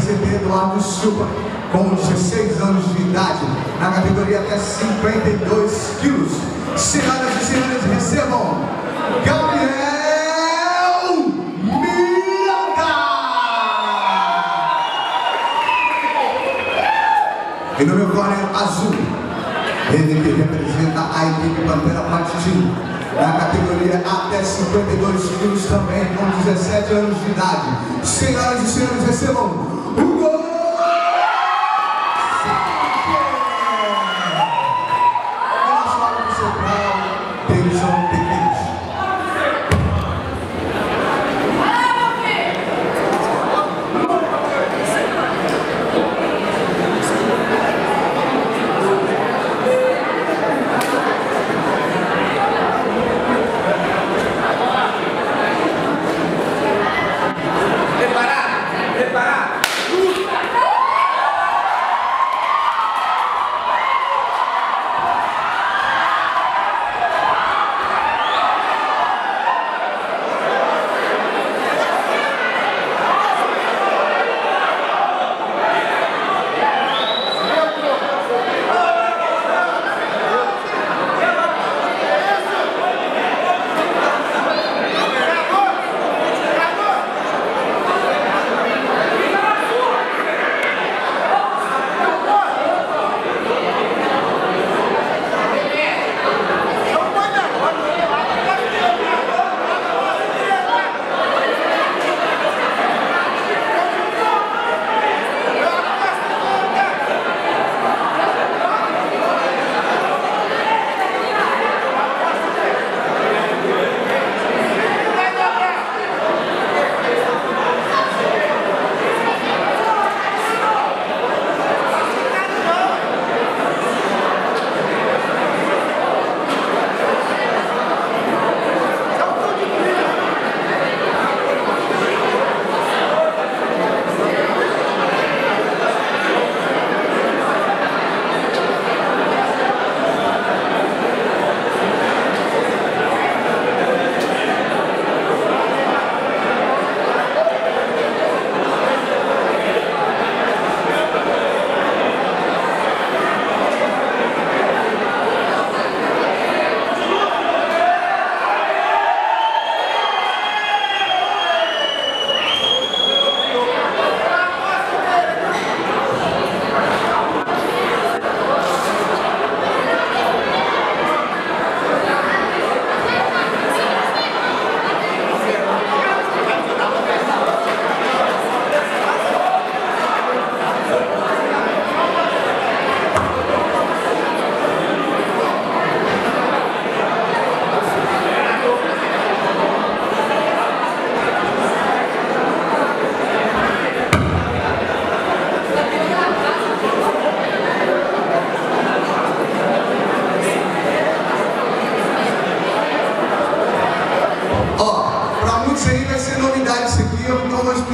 CT Eduardo Silva, com 16 anos de idade, na categoria até 52 quilos. Senhoras e senhores, recebam Gabriel Miranda! E no meu corner azul, ele que representa a equipe Pantera Partitinho, na categoria até 52 quilos também, com 17 anos de idade. Senhoras e senhores, recebam o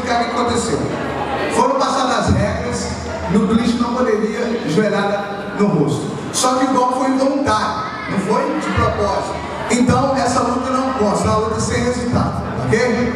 explicar o é que aconteceu. Foram passadas regras, no glitch não poderia joelhada no rosto. Só que o gol foi voluntário, não foi de propósito. Então essa luta não consta, a luta sem resultado, ok?